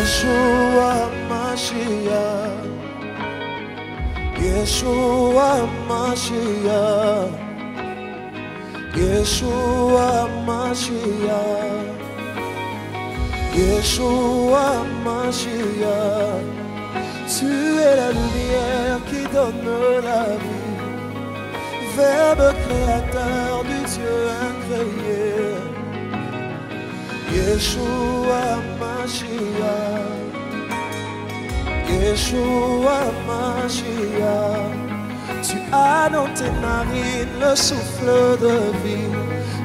Yeshua Mashiach. Yeshua Mashiach. Yeshua Mashiach. Yeshua Mashiach. Tu es la lumière qui donne la vie. Verbe créateur du Dieu incréé. Yeshua Mashiach. Yeshua Mashiach. Tu as dans tes narines le souffle de vie.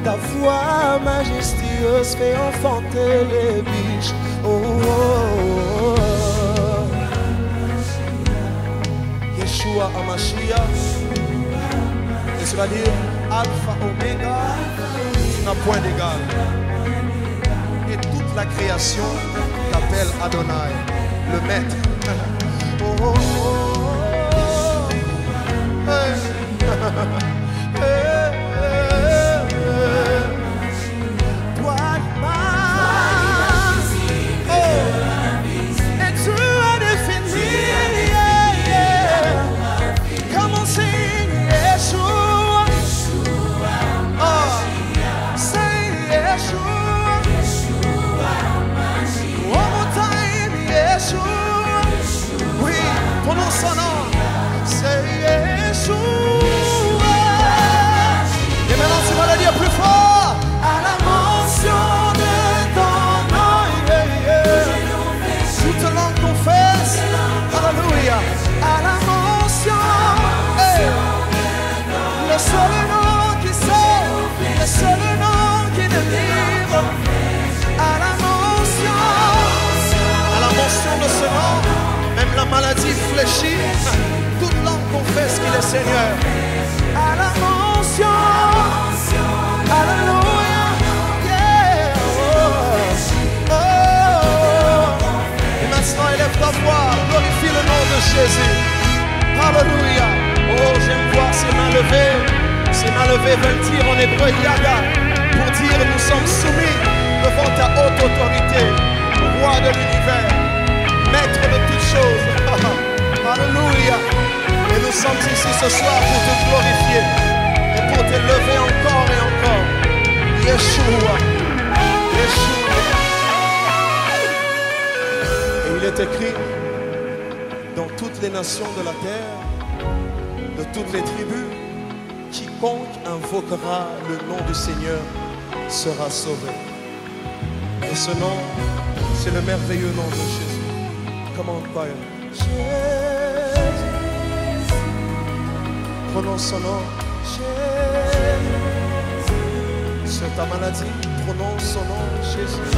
Ta voix majestueuse fait enfanter les biches. Oh, oh, oh. Yeshua Mashiach. Et vas dire? Alpha Omega, tu n'as point d'égal. La création t'appelle Adonai, le maître. Oh, oh, oh. Seigneur. À la mention. Alléluia. Yeah. Oh. Oh. Et maintenant, élève ta voix, glorifie le nom de Jésus. Alléluia. Oh, j'aime voir ces mains levées. Ces mains levées veulent dire en hébreu Yada pour dire nous sommes soumis devant ta haute autorité, sommes ici ce soir pour te glorifier et pour t'élever encore et encore. Yeshua. Yeshua. Et il est écrit dans toutes les nations de la terre, de toutes les tribus, quiconque invoquera le nom du Seigneur sera sauvé. Et ce nom, c'est le merveilleux nom de Jésus. Comment. Jésus. Prononce son nom. Jésus. Sur ta maladie, prononce son nom, Jésus.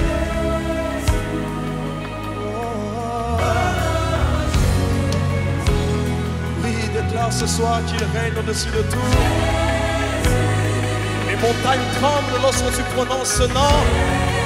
Oui, déclare ce soir qu'il règne au-dessus de tout. Les montagnes tremblent lorsque tu prononces ce nom.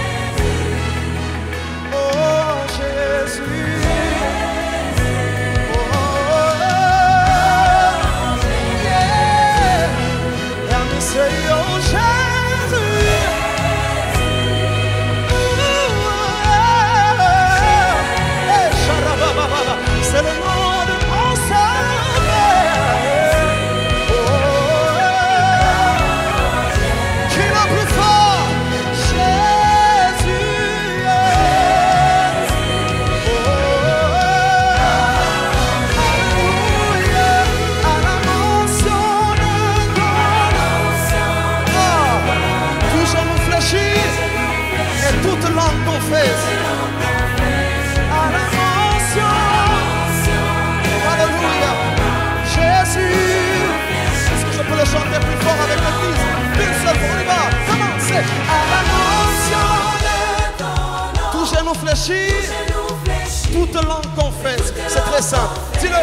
Toute langue confesse. C'est très simple. Dis-le.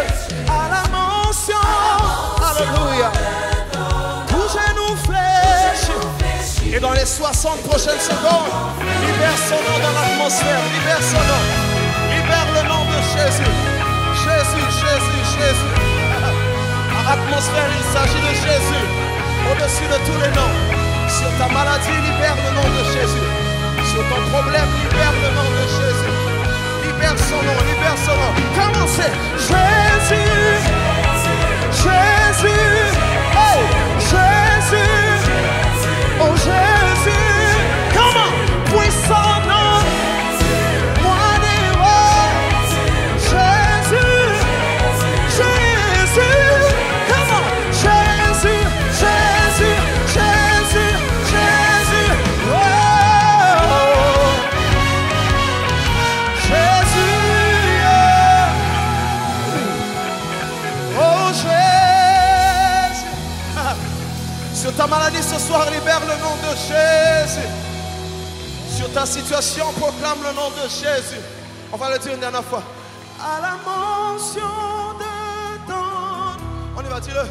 À la mention. Alléluia. Tout genou fléchit. Et dans les 60 prochaines secondes, libère son nom dans l'atmosphère. Libère son nom. Libère le nom de Jésus. Jésus, Jésus, Jésus. Atmosphère, il s'agit de Jésus. Au-dessus de tous les noms. Sur ta maladie, libère le nom de Jésus sur ton problème. Libère le nom de Jésus. Libère son nom, libère son nom. Comment Sur ta maladie ce soir, libère le nom de Jésus. Sur ta situation, proclame le nom de Jésus. On va le dire une dernière fois. À la mention de ton... On y va, dis-le.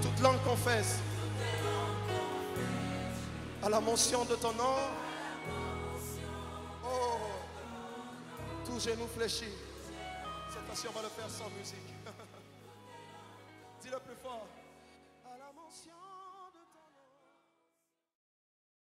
Toute langue confesse. À la mention de ton nom. Oh. Tout genou fléchi. Cette fois-ci, on va le faire sans musique. Dis-le plus fort.